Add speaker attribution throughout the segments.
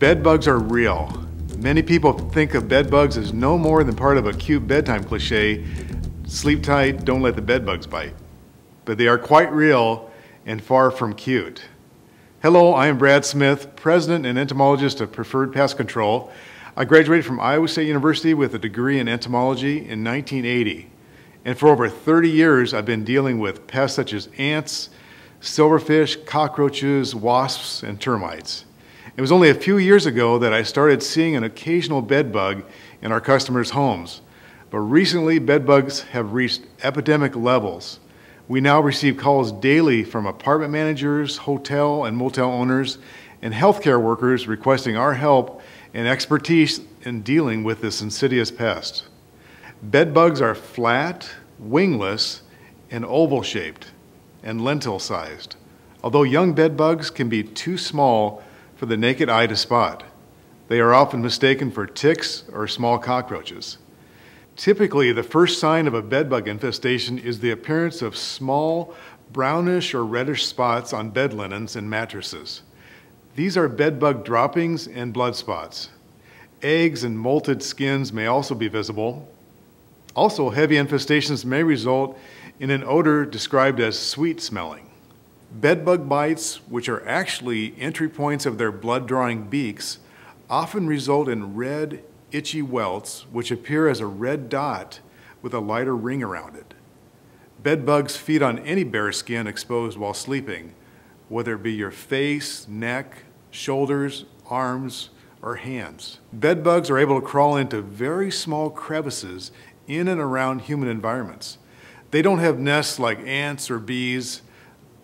Speaker 1: Bed bugs are real. Many people think of bed bugs as no more than part of a cute bedtime cliche sleep tight, don't let the bed bugs bite. But they are quite real and far from cute. Hello, I am Brad Smith, President and Entomologist of Preferred Pest Control. I graduated from Iowa State University with a degree in entomology in 1980. And for over 30 years, I've been dealing with pests such as ants, silverfish, cockroaches, wasps, and termites. It was only a few years ago that I started seeing an occasional bed bug in our customers' homes. But recently, bed bugs have reached epidemic levels. We now receive calls daily from apartment managers, hotel and motel owners, and healthcare workers requesting our help and expertise in dealing with this insidious pest. Bed bugs are flat, wingless, and oval shaped and lentil sized, although young bed bugs can be too small for the naked eye to spot. They are often mistaken for ticks or small cockroaches. Typically, the first sign of a bedbug infestation is the appearance of small brownish or reddish spots on bed linens and mattresses. These are bedbug droppings and blood spots. Eggs and molted skins may also be visible. Also, heavy infestations may result in an odor described as sweet smelling. Bedbug bites, which are actually entry points of their blood-drawing beaks, often result in red, itchy welts which appear as a red dot with a lighter ring around it. Bed bugs feed on any bare skin exposed while sleeping, whether it be your face, neck, shoulders, arms, or hands. Bed bugs are able to crawl into very small crevices in and around human environments. They don't have nests like ants or bees,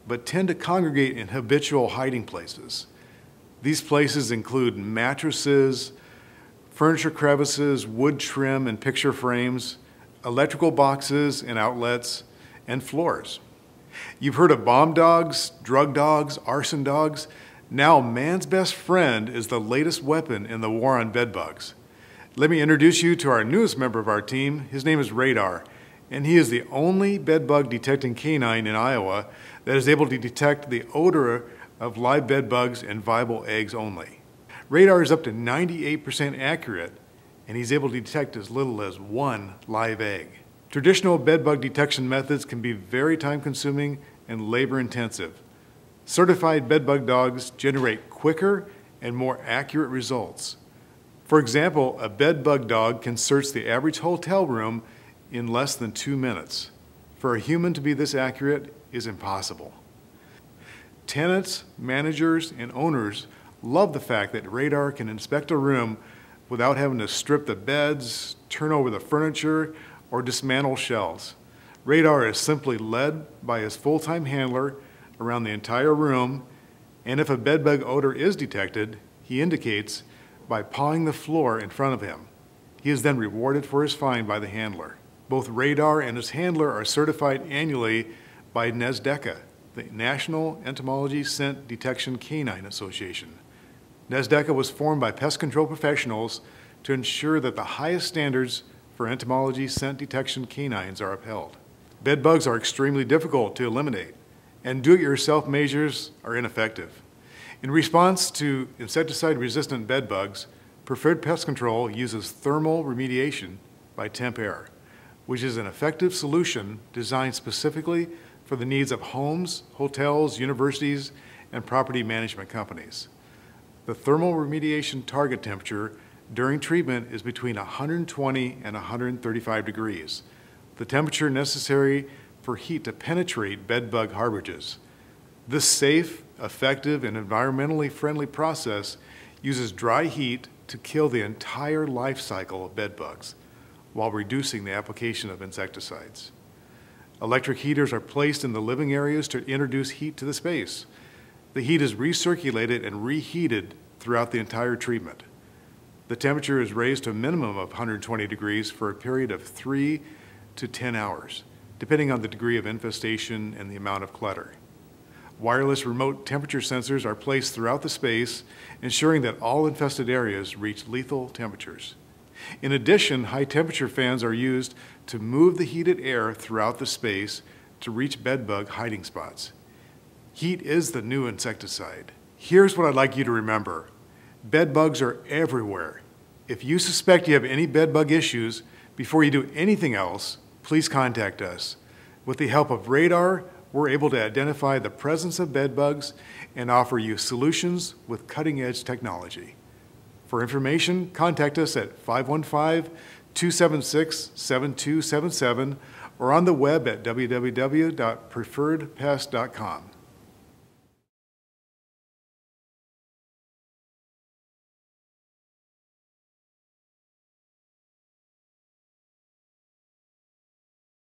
Speaker 1: but tend to congregate in habitual hiding places. These places include mattresses, furniture crevices, wood trim and picture frames, electrical boxes and outlets, and floors. You've heard of bomb dogs, drug dogs, arson dogs. Now man's best friend is the latest weapon in the war on bedbugs. Let me introduce you to our newest member of our team. His name is Radar, and he is the only bedbug detecting canine in Iowa that is able to detect the odor of live bed bugs and viable eggs only. Radar is up to 98% accurate, and he's able to detect as little as one live egg. Traditional bedbug detection methods can be very time consuming and labor intensive. Certified bedbug dogs generate quicker and more accurate results. For example, a bedbug dog can search the average hotel room in less than two minutes. For a human to be this accurate is impossible. Tenants, managers, and owners love the fact that radar can inspect a room without having to strip the beds, turn over the furniture, or dismantle shelves. Radar is simply led by his full-time handler around the entire room, and if a bedbug odor is detected, he indicates by pawing the floor in front of him. He is then rewarded for his find by the handler. Both Radar and its handler are certified annually by NESDECA, the National Entomology Scent Detection Canine Association. NESDECA was formed by pest control professionals to ensure that the highest standards for entomology scent detection canines are upheld. Bed bugs are extremely difficult to eliminate, and do-it-yourself measures are ineffective. In response to insecticide-resistant bed bugs, Preferred Pest Control uses thermal remediation by Temp-Air, which is an effective solution designed specifically for the needs of homes, hotels, universities, and property management companies. The thermal remediation target temperature during treatment is between 120 and 135 degrees, the temperature necessary for heat to penetrate bedbug harborages. This safe, effective, and environmentally friendly process uses dry heat to kill the entire life cycle of bedbugs while reducing the application of insecticides. Electric heaters are placed in the living areas to introduce heat to the space. The heat is recirculated and reheated throughout the entire treatment. The temperature is raised to a minimum of 120 degrees for a period of 3 to 10 hours, depending on the degree of infestation and the amount of clutter. Wireless remote temperature sensors are placed throughout the space, ensuring that all infested areas reach lethal temperatures. In addition, high temperature fans are used to move the heated air throughout the space to reach bedbug hiding spots. Heat is the new insecticide. Here's what I'd like you to remember. Bedbugs are everywhere. If you suspect you have any bedbug issues, before you do anything else, please contact us. With the help of radar, we're able to identify the presence of bedbugs and offer you solutions with cutting edge technology. For information, contact us at 515 276 7277 or on the web at www.preferredpest.com.